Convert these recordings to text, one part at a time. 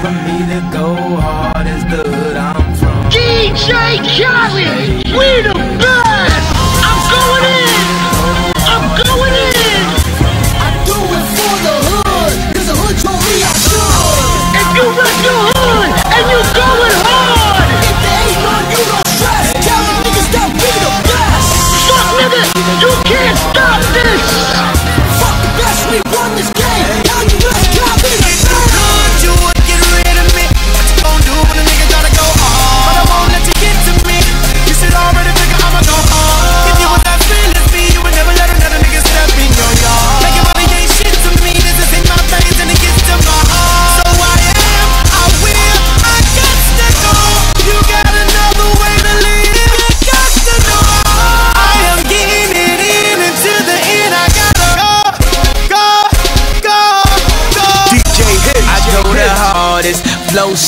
for me to go hard as the I'm from. DJ Khaled,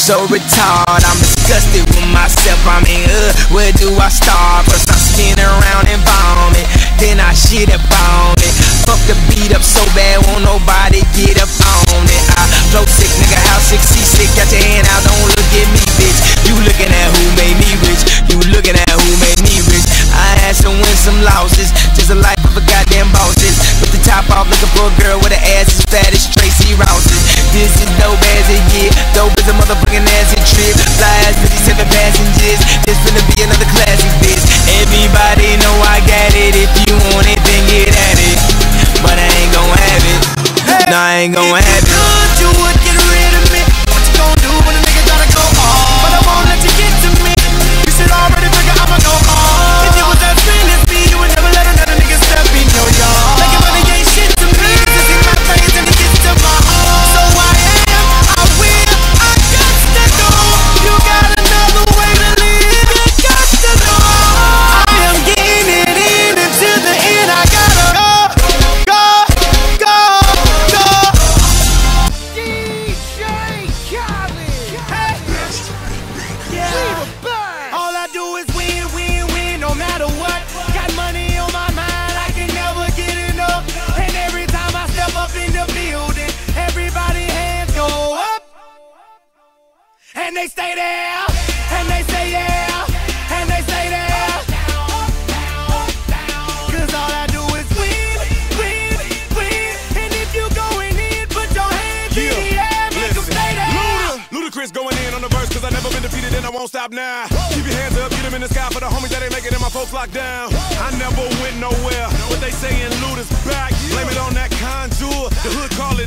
so retarded. I'm disgusted with myself. I mean, uh, where do I start? First I spin around and vomit, then I shit up on it. Fuck the beat up so bad, won't nobody get up on it. I flow sick, nigga, how sick, see sick. Got your hand out, don't look at me, bitch. You looking at who made me rich? You looking at who made me rich? I had some wins, some losses, just a life of a goddamn bosses. Put the top off, looking for a girl with an ass as fat as acid trip. Fly as 57 passengers, this finna be another classic, bitch. Everybody And they stay there, and they say yeah, and they say there. Cause all I do is win, win, win. And if you going in, put your hands in the air, make 'em stay there. Luda, Ludacris going in on the verse cause I never been defeated and I won't stop now. Keep your hands up, get them in the sky for the homies that ain't making it, and my folks locked down. I never went nowhere. What they saying, Luda's back. Blame it on that Conjure. The hood call it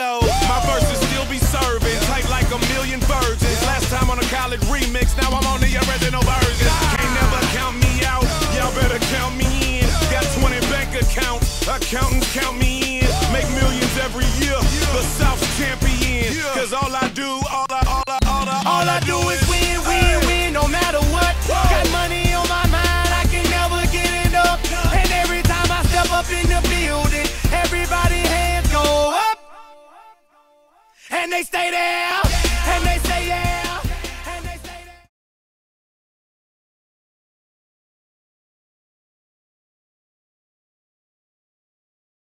booties go. My verses still be serving, tight like a million virgins. Last time on a college remix, now I'm on the original version. They stay there,